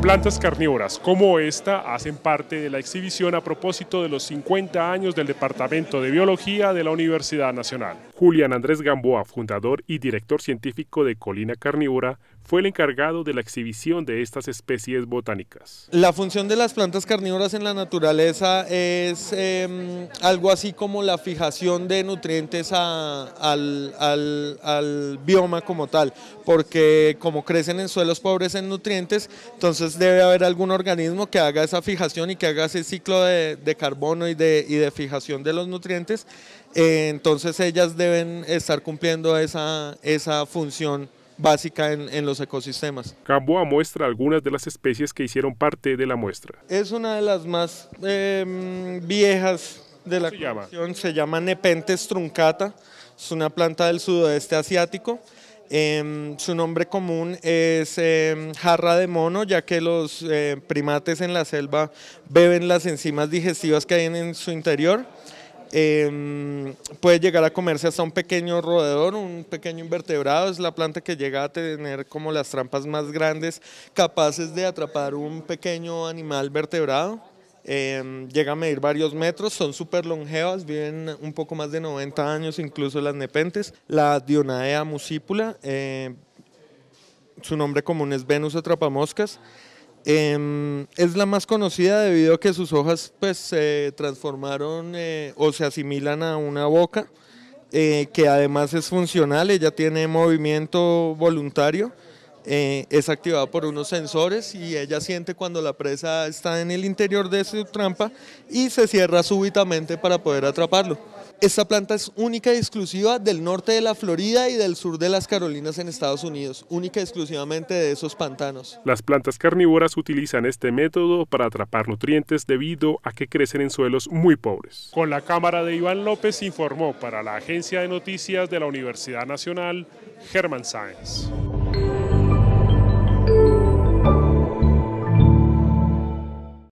Plantas carnívoras como esta hacen parte de la exhibición a propósito de los 50 años del Departamento de Biología de la Universidad Nacional. Julián Andrés Gamboa, fundador y director científico de Colina Carnívora, fue el encargado de la exhibición de estas especies botánicas. La función de las plantas carnívoras en la naturaleza es em, algo así como la fijación de nutrientes al, al bioma como tal, porque como crecen en suelos pobres en nutrientes, entonces debe haber algún organismo que haga esa fijación y que haga ese ciclo de, carbono y de, y de, fijación de los nutrientes. Eh, entonces ellas deben estar cumpliendo esa, esa función básica en, los ecosistemas. Gamboa muestra algunas de las especies que hicieron parte de la muestra. Es una de las más em, viejas de la colección, se llama Nepenthes truncata, es una planta del sudoeste asiático. Em, su nombre común es em, jarra de mono, ya que los eh, primates en la selva beben las enzimas digestivas que hay en, su interior. Em, puede llegar a comerse hasta un pequeño roedor, un pequeño invertebrado. Es la planta que llega a tener como las trampas más grandes, capaces de atrapar un pequeño animal vertebrado. Eh, a medir varios metros, son súper longevas, viven un poco más de 90 años, incluso las nepentes. La Dionaea musípula, eh, su nombre común es Venus atrapamoscas. Em, es la más conocida debido a que sus hojas pues, se transformaron eh, o se asimilan a una boca, que además es funcional, ella tiene movimiento voluntario. Eh, es activado por unos sensores y ella siente cuando la presa está en el interior de su trampa y se cierra súbitamente para poder atraparlo. Esta planta es única y exclusiva del norte de la Florida y del sur de las Carolinas en Estados Unidos, única y exclusivamente de esos pantanos. Las plantas carnívoras utilizan este método para atrapar nutrientes debido a que crecen en suelos muy pobres. Con la cámara de Iván López informó para la Agencia de Noticias de la Universidad Nacional, German Science.